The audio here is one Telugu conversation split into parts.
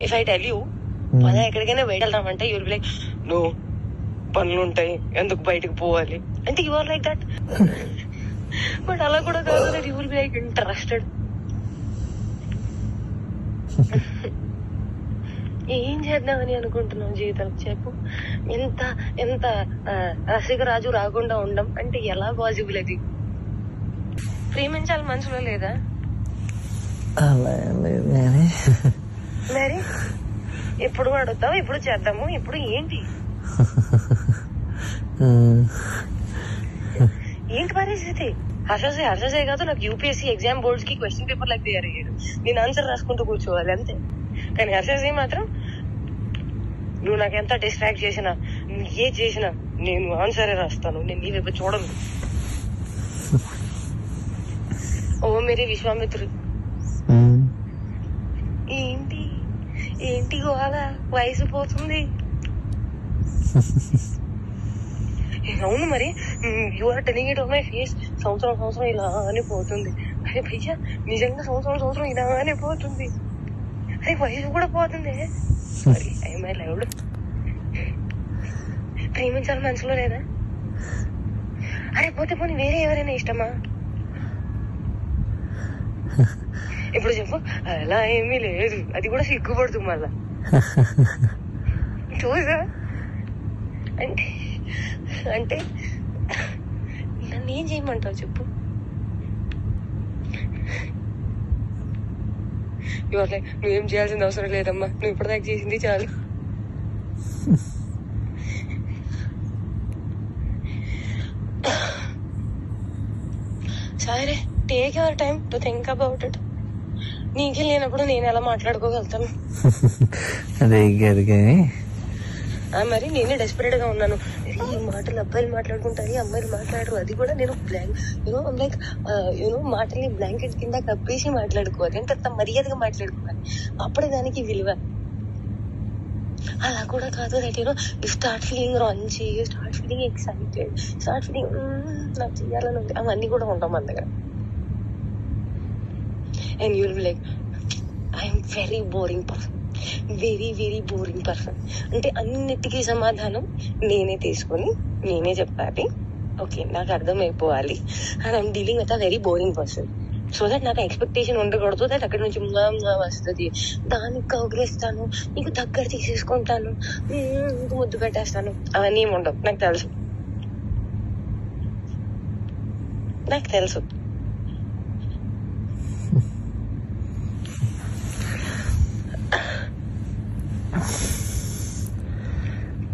ఇఫ్ ఐ టెల్ యూ పద ఎక్కడికైనా వెళ్దామంటే యూల్ లైక్ నో పనులు ఉంటాయి. ఎందుకు బయటకు పోవాలి? అంటే you are like that but అలా కూడా కాదు that you will be like interested ఏం చేద్దామని అనుకుంటున్నావు జీవితం? చెప్పు. ఎంత ఎంత ఆ, రసికరాజు రాకుండా ఉండం అంటే ఎలా పాసిబుల్ అది? ప్రేమించాలి మనసులో లేదా? అలా లేదు మరి? ఎప్పుడు అడుగుతావు ఇప్పుడు చేద్దాము? ఇప్పుడు ఏంటి? ఏంటి పరిస్థితి? హర్షసే హర్షసే కాదు నాకు యూపీఎస్సీ ఎగ్జామ్ బోర్డ్స్కి క్వశ్చన్ పేపర్ లాగా తయారు అయ్యాడు నేను ఆన్సర్ రాసుకుంటూ కూర్చోవాలి అంతే. కానీ హర్షసే మాత్రం నువ్వు నాకు ఎంత డిస్ట్రాక్ట్ చేసినా నువ్వు ఏ చేసినా నేను ఆన్సరే రాస్తాను. నేను నీ వైపు చూడను. ఓ మేరీ విశ్వామిత్రుడు ఏంటి ఏంటి గోళ వయసు పోతుంది అవును మరి you are telling it on my face సంవత్సరం సంవత్సరం ఇలానే పోతుంది. అరే భయ్యా నిజంగా సంవత్సరం సంవత్సరం ఇలానే పోతుంది. అరే వయసు కూడా పోతుంది. సారీ ఐ మై లైవ్డ్ ప్రేమించాలి మనసులో లేదా? అరే పోతే పోనీ వేరే ఎవరైనా ఇష్టమా? ఇప్పుడు చెప్పు అలా ఏమీ లేదు. అది కూడా సిగ్గుపడుతుంది మళ్ళా. చూసా అంటే అంటే నన్ను ఏం చేయమంటావు చెప్పు. ఇవాళ నువ్వేం చేయాల్సిన అవసరం లేదమ్మా. నువ్వు ఇప్పటిదాకా చేసింది చాలు. సరే take your time to think about it నీకే లేనప్పుడు నేను ఎలా మాట్లాడుకోగలుగుతాను? అదే మరి నేనే డెస్పరేట్గా ఉన్నాను. ఈ మాటలు అబ్బాయిలు మాట్లాడుకుంటారు ఈ అమ్మాయిలు మాట్లాడరు. అది కూడా నేను blank you know like you know మాటల్ని బ్లాంకెట్ కింద కప్పేసి మాట్లాడుకోవాలి. అంటే అంత మర్యాదగా మాట్లాడుకోవాలి. అప్పుడే దానికి విలువ. అలా కూడా కాదు that you know you start feeling రంచి you start feeling excited start feeling నాకు చేయాలని ఉంది. అవన్నీ కూడా ఉంటాం మన దగ్గర. And you'll be like I'm very boring person very very boring person అంటే అన్నిటికీ సమాధానం నేనే తీసుకొని నేనే చెప్పాలి. ఓకే నాకు అర్థమైపోవాలి. And I'm dealing with a very boring person so that నాకు ఎక్స్పెక్టేషన్ ఉండకూడదు. దట్ అక్కడ నుంచి మా వస్తుంది. దానికి కౌగిలిస్తాను. నీకు దగ్గర తీసేసుకుంటాను. ముద్దు పెట్టేస్తాను. అవన్నీ ఏమి ఉండవు. నాకు తెలుసు. నాకు తెలుసు.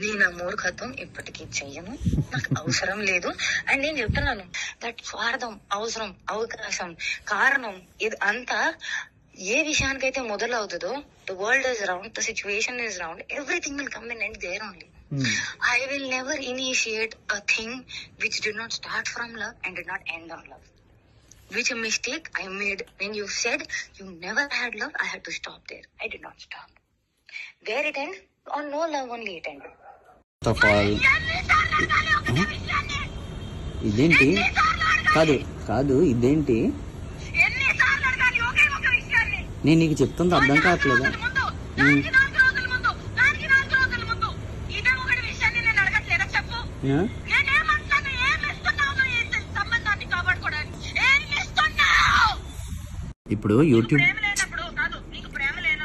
నేను ఆ మూర్ఖత్వం ఇప్పటికీ చెయ్యను నాకు అవసరం లేదు అండ్ నేను చెప్తున్నాను దట్ స్వార్థం అవసరం అవకాశం కారణం ఇది అంతా ఏ విషయానికైతే మొదలవుతుందో the world is round the situation is round everything will come and there only will never initiate a thing which did not start from love and did not end on love. Which a mistake I made when you said you never had love, I had to stop there. I did not stop. Where it end? On no love only it. First of all ఇదేంటి? కాదు కాదు ఇదేంటి? నేను నీకు చెప్తుంది అర్థం కావట్లేదా? ఇప్పుడు యూట్యూబ్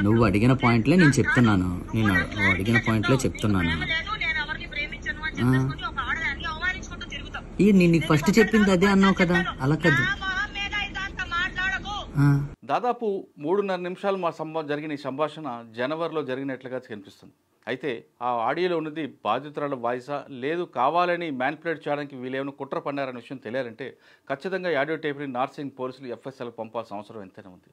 నువ్వు అడిగిన పాయింట్లే నేను చెప్తున్నాను. నేను నువ్వు అడిగిన పాయింట్లే చెప్తున్నాను. ఈ నేను నీకు ఫస్ట్ చెప్పింది అదే అన్నావు కదా. అలా కదా. దాదాపు మూడున్నర నిమిషాలు మా సంభా జరిగిన ఈ సంభాషణ జనవరిలో జరిగినట్లుగా కనిపిస్తుంది. అయితే ఆ ఆడియోలో ఉన్నది బాధితురాల వాయిసా లేదు కావాలని మ్యాన్పులేట్ చేయడానికి వీళ్ళేమైనా కుట్ర పన్నారనే విషయం తెలియాలంటే ఖచ్చితంగా ఆడియో టేప్ని నార్సింగ్ పోలీసులు ఎఫ్ఎస్ఎల్ పంపాల్సిన అవసరం ఎంతైనా ఉంది.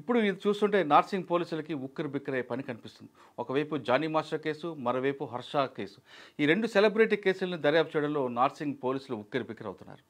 ఇప్పుడు ఇది చూస్తుంటే నార్సింగ్ పోలీసులకి ఉక్కిరి బిక్కిరే పని కనిపిస్తుంది. ఒకవైపు జానీ మాస్టర్ కేసు మరోవైపు హర్ష కేసు. ఈ రెండు సెలబ్రిటీ కేసులను దర్యాప్తు చేయడంలో నార్సింగ్ పోలీసులు ఉక్కిరి బిక్కిరి అవుతున్నారు.